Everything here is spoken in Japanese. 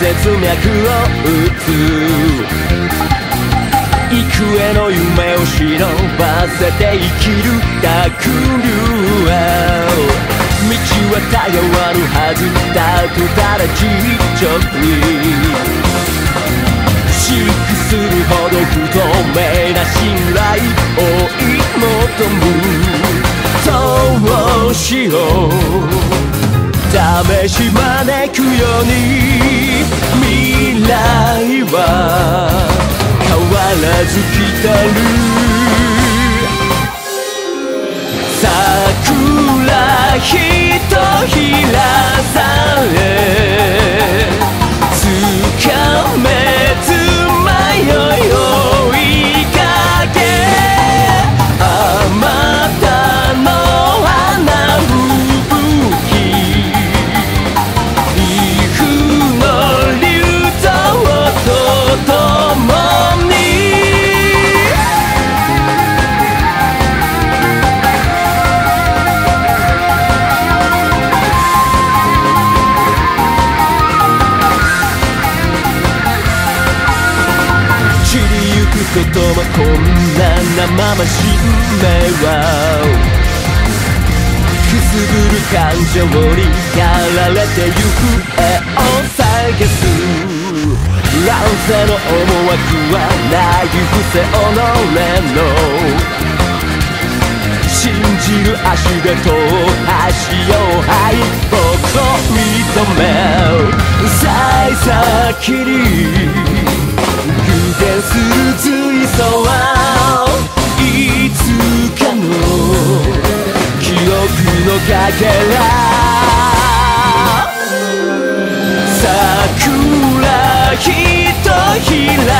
は色圧脈を打つ幾重の夢を忍ばせて生きる濁流は道はたやわるはずだとただちちょっシックするほど不透明な信頼を追い求む。そうしよう。試し招くように。未来は変わらず来たる。桜ひとひこともこんな生々し運命はくすぶる感情にやられてゆく絵を探す。乱世の思惑はない伏せ己の。信じる足でと足をはい僕を認め幸先に偶然する追想はいつかの記憶のかけら。桜ひとひら